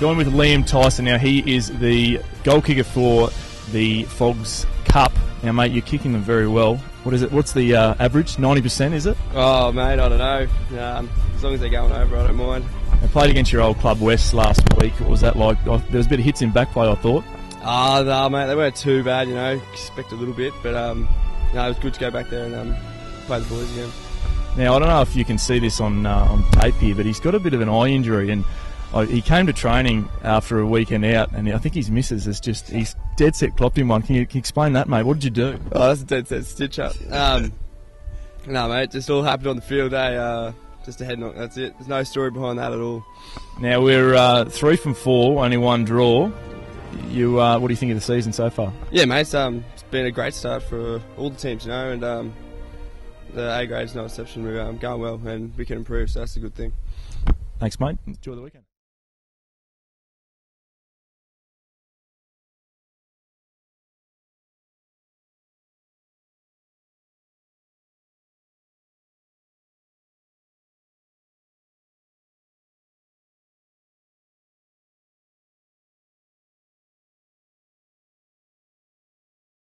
Joined with Liam Tyson now. He is the goal kicker for the Fogs Cup. Now, mate, you're kicking them very well. What is it? What's the uh, average? 90%, is it? Oh, mate, I don't know. Um, as long as they're going over, I don't mind. I played against your old club West last week. What was that like? Oh, there was a bit of hits in back play, I thought. Ah, no, mate, they weren't too bad, you know. Expect a little bit, but um, no, it was good to go back there and um, play the boys again. Now, I don't know if you can see this on uh, on tape here, but he's got a bit of an eye injury, and uh, he came to training after a weekend out, and I think his missus is just he's dead set clopped him one. Can you, can you explain that, mate? What did you do? Oh, that's a dead set stitch up. Um, no, mate, just all happened on the field, eh? Uh, just a head knock. That's it. There's no story behind that at all. Now we're uh, three from four, only one draw. You, uh, what do you think of the season so far? Yeah, mate, it's, um, it's been a great start for all the teams, you know, and um, the A grade's no exception. We're um, going well, and we can improve, so that's a good thing. Thanks, mate. Enjoy the weekend.